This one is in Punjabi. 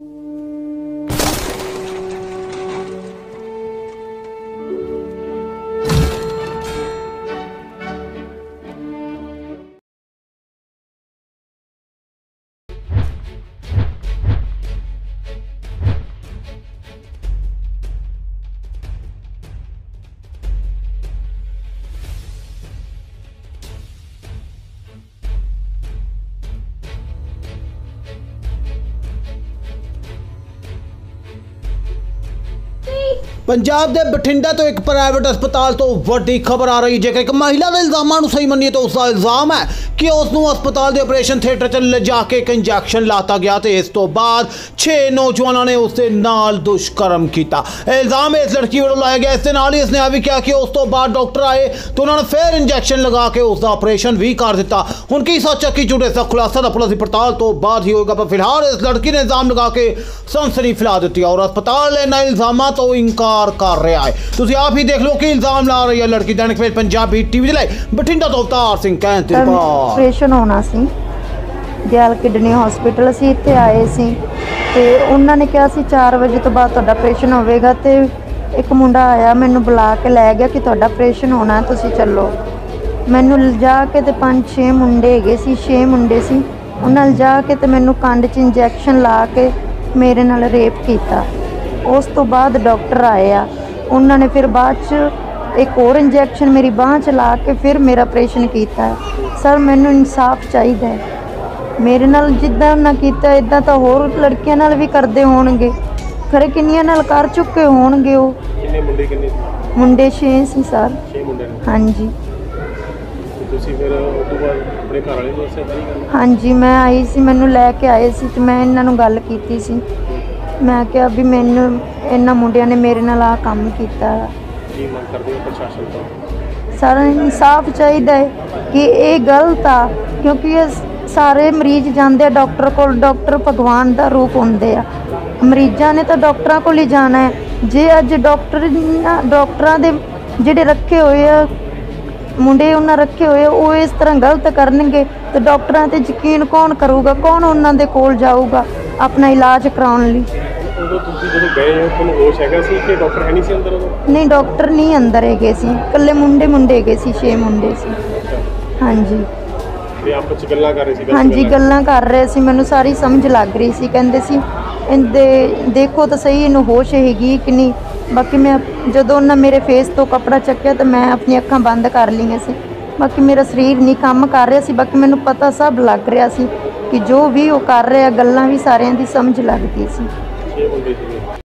you ਪੰਜਾਬ ਦੇ ਬਠਿੰਡਾ ਤੋਂ ਇੱਕ ਪ੍ਰਾਈਵੇਟ ਹਸਪਤਾਲ ਤੋਂ ਵੱਡੀ ਖਬਰ ਆ ਰਹੀ ਹੈ। ਜੇਕਰ ਇੱਕ ਮਹਿਲਾ ਦੇ ਇਲਜ਼ਾਮਾਂ ਨੂੰ ਸਹੀ ਮੰਨੀਏ ਤਾਂ ਉਸ ਦਾ ਇਲਜ਼ਾਮ ਹੈ ਕਿ ਉਸ ਨੂੰ ਹਸਪਤਾਲ ਦੇ ਆਪਰੇਸ਼ਨ ਥੀਏਟਰ 'ਚ ਲਿਜਾ ਕੇ ਇੱਕ ਇੰਜੈਕਸ਼ਨ ਲਾਤਾ ਗਿਆ ਤੇ ਇਸ ਤੋਂ ਬਾਅਦ 6 ਨੌਜਵਾਨਾਂ ਨੇ ਉਸ ਦੇ ਨਾਲ ਦੁਸ਼ਕਰਮ ਕੀਤਾ। ਇਹ ਇਲਜ਼ਾਮ ਇਸ ਲੜਕੀ ਵੱਲੋਂ ਲਾਇਆ ਗਿਆ। ਇਸ ਦੇ ਨਾਲ ਹੀ ਇਸਨੇ ਇਹ ਵੀ ਕਿਹਾ ਕਿ ਉਸ ਤੋਂ ਬਾਅਦ ਡਾਕਟਰ ਆਏ ਤੇ ਉਹਨਾਂ ਨੇ ਫਿਰ ਇੰਜੈਕਸ਼ਨ ਲਗਾ ਕੇ ਉਸ ਦਾ ਆਪਰੇਸ਼ਨ ਵੀ ਕਰ ਦਿੱਤਾ। ਹੁਣ ਕੀ ਸੱਚ ਹੈ ਕੀ ਝੂਠ ਇਸ ਦਾ ਖੁਲਾਸਾ ਤਾਂ ਪੁਲਿਸ ਦੀ ਪੜਤਾਲ ਤੋਂ ਬਾਅਦ ਹੀ ਹੋਏਗਾ, ਪਰ ਫਿਲਹਾਲ ਇਸ ਲੜਕੀ ਨੇ ਇਲਜ਼ਾਮ ਲਗਾ ਕੇ ਸਨਸਨੀ ਫੈਲਾ ਦਿੱਤੀ ਹੈ ਔਰ ਹਸਪਤਾਲ ਇਹਨਾਂ ਇਲਜ਼ਾਮਾਂ ਤੋਂ ਇਨਕਾਰ ਕਰ ਰਿਹਾ ਹੈ। ਤੁਸੀਂ ਆਪ ਹੀ ਦੇਖ ਲਓ ਕਿ ਇਲਜ਼ਾਮ ਲਾ ਰਹੀ ਹੈ ਲੜਕੀ ਦੈਨਿਕ ਵੇਲ ਪੰਜਾਬੀ ਟੀਵੀ ਦੇ ਲਈ। ਬਠਿੰਡਾ ਤੋਂ ਅਵਤਾਰ ਸਿੰਘ ਕਹਿੰਦੇ ਬਾਅਦ ਆਪਰੇਸ਼ਨ ਹੋਣਾ ਸੀ। ਦਿਆਲ ਕਿਡਨੀ ਹਸਪੀਟਲ ਅਸੀਂ ਇੱਥੇ ਆਏ ਸੀ। ਤੇ ਉਹਨਾਂ ਨੇ ਕਿਹਾ ਸੀ 4 ਵਜੇ ਤੋਂ ਬਾਅਦ ਤੁਹਾਡਾ ਆਪਰੇਸ਼ਨ ਹੋਵੇਗਾ ਤੇ ਇੱਕ ਮੁੰਡਾ ਆਇਆ ਮੈਨੂੰ ਬੁਲਾ ਕੇ ਲੈ ਗਿਆ ਕਿ ਤੁਹਾਡਾ ਆਪਰੇਸ਼ਨ ਹੋਣਾ ਤੁਸੀਂ ਚੱਲੋ। ਮੈਨੂੰ ਲਿਜਾ ਕੇ ਤੇ ਪੰਜ, ਛੇ ਮੁੰਡੇ ਹੈਗੇ ਸੀ, ਛੇ ਮੁੰਡੇ ਸੀ। ਉਹਨਾਂ ਲਿਜਾ ਕੇ ਤੇ ਮੈਨੂੰ ਕੰਡ 'ਚ ਇੰਜੈਕਸ਼ਨ ਲਾ ਕੇ ਮੇਰੇ ਨਾਲ ਰੇਪ ਕੀਤਾ। ਉਸ ਤੋਂ ਬਾਅਦ ਡਾਕਟਰ ਆਏ ਆ ਉਹਨਾਂ ਨੇ ਫਿਰ ਬਾਅਦ 'ਚ ਇੱਕ ਹੋਰ ਇੰਜੈਕਸ਼ਨ ਮੇਰੀ ਬਾਹ 'ਚ ਲਾ ਕੇ ਫਿਰ ਮੇਰਾ ਆਪਰੇਸ਼ਨ ਕੀਤਾ। ਸਰ ਮੈਨੂੰ ਇਨਸਾਫ ਚਾਹੀਦਾ ਹੈ। ਮੇਰੇ ਨਾਲ ਜਿੱਦਾਂ ਨਾ ਕੀਤਾ ਇਦਾਂ ਤਾਂ ਹੋਰ ਲੜਕੀਆਂ ਨਾਲ ਵੀ ਕਰਦੇ ਹੋਣਗੇ। ਖਰੇ ਕਿੰਨੀਆਂ ਨਾਲ ਕਰ ਚੁੱਕੇ ਹੋਣਗੇ ਉਹ? ਕਿੰਨੇ ਮੁੰਡੇ ਕਿੰਨੇ ਸੀ? ਮੁੰਡੇ ਛੇ ਸੀ ਸਰ। 6 ਮੁੰਡੇ ਨੇ। ਹਾਂਜੀ। ਤੁਸੀਂ ਫਿਰ ਉਸ ਤੋਂ ਬਾਅਦ ਆਪਣੇ ਘਰ ਵਾਲੇ ਨੂੰ ਦੱਸਿਆ ਹਾਂਜੀ ਮੈਂ ਆਈ ਸੀ ਮੈਨੂੰ ਲੈ ਕੇ ਆਏ ਸੀ ਤੇ ਮੈਂ ਇਹਨਾਂ ਨੂੰ ਗੱਲ ਕੀਤੀ ਸੀ। ਮੈਂ ਕਿਹਾ ਵੀ ਮੈਨੂੰ ਇਹਨਾਂ ਮੁੰਡਿਆਂ ਨੇ ਮੇਰੇ ਨਾਲ ਆ ਕੰਮ ਕੀਤਾ। ਕੀ ਮੰਗ ਕਰਦੇ ਹੋ ਪ੍ਰਸ਼ਾਸਨ ਤੋਂ? ਸਾਰਾ ਇਨਸਾਫ ਚਾਹੀਦਾ ਹੈ ਕਿ ਇਹ ਗਲਤ ਆ ਕਿਉਂਕਿ ਇਹ ਸਾਰੇ ਮਰੀਜ਼ ਜਾਂਦੇ ਆ ਡਾਕਟਰ ਕੋਲ ਡਾਕਟਰ ਭਗਵਾਨ ਦਾ ਰੂਪ ਹੁੰਦੇ ਆ। ਮਰੀਜ਼ਾਂ ਨੇ ਤਾਂ ਡਾਕਟਰਾਂ ਕੋਲ ਹੀ ਜਾਣਾ ਹੈ। ਜੇ ਅੱਜ ਡਾਕਟਰ ਡਾਕਟਰਾਂ ਦੇ ਜਿਹੜੇ ਰੱਖੇ ਹੋਏ ਆ ਮੁੰਡੇ ਉਹਨਾਂ ਰੱਖੇ ਹੋਏ ਉਹ ਇਸ ਤਰ੍ਹਾਂ ਗਲਤ ਕਰਨਗੇ ਤੇ ਡਾਕਟਰਾਂ ਤੇ ਯਕੀਨ ਕੌਣ ਕਰੂਗਾ? ਕੌਣ ਉਹਨਾਂ ਦੇ ਕੋਲ ਜਾਊਗਾ ਆਪਣਾ ਇਲਾਜ ਕਰਾਉਣ ਲਈ? ਉਦੋਂ ਤੁਸੀਂ ਜਦੋਂ ਗਏ ਹੋ ਤੁਹਾਨੂੰ ਹੋਸ਼ ਹੈਗਾ ਸੀ ਕਿ ਡਾਕਟਰ ਹੈ ਨਹੀਂ ਸੀ ਅੰਦਰ ਉਦੋਂ? ਨਹੀਂ ਡਾਕਟਰ ਨਹੀਂ ਅੰਦਰ ਹੈਗੇ ਸੀ। ਇਕੱਲੇ ਮੁੰਡੇ ਮੁੰਡੇ ਹੈਗੇ ਸੀ ਛੇ ਮੁੰਡੇ ਸੀ। ਹਾਂਜੀ। ਤੇ ਆਪਸ ਵਿੱਚ ਗੱਲਾਂ ਕਰ ਰਹੇ ਸੀ ਹਾਂਜੀ ਗੱਲਾਂ। ਕਰ ਰਹੇ ਸੀ। ਮੈਨੂੰ ਸਾਰੀ ਸਮਝ ਲੱਗ ਰਹੀ ਸੀ। ਕਹਿੰਦੇ ਸੀ ਇਹਦੇ ਦੇਖੋ ਤਾਂ ਸਹੀ ਇਹਨੂੰ ਹੋਸ਼ ਹੈਗੀ ਕਿ ਨਹੀਂ? ਬਾਕੀ ਮੈਂ ਜਦੋਂ ਉਹਨਾਂ ਮੇਰੇ ਫੇਸ ਤੋਂ ਕਪੜਾ ਚੱਕਿਆ ਤਾਂ ਮੈਂ ਆਪਣੀਆਂ ਅੱਖਾਂ ਬੰਦ ਕਰ ਲਈਆਂ ਸੀ। ਬਾਕੀ ਮੇਰਾ ਸਰੀਰ ਨਹੀਂ ਕੰਮ ਕਰ ਰਿਹਾ ਸੀ। ਬਾਕੀ ਮੈਨੂੰ ਪਤਾ ਸਭ ਲੱਗ ਰਿਹਾ ਸੀ ਕਿ ਜੋ ਵੀ ਉਹ ਕਰ ਰਿਹਾ ਗੱਲਾਂ ਵੀ ਸਾਰਿਆਂ ਦੀ ਸਮਝ ਲੱਗਦੀ ਸੀ। 6 ਮੁੰਡੇ ਸੀ